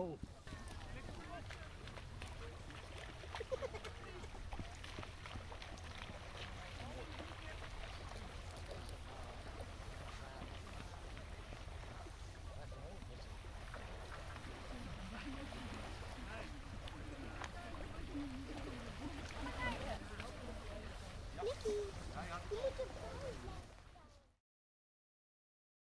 hole. Mickey!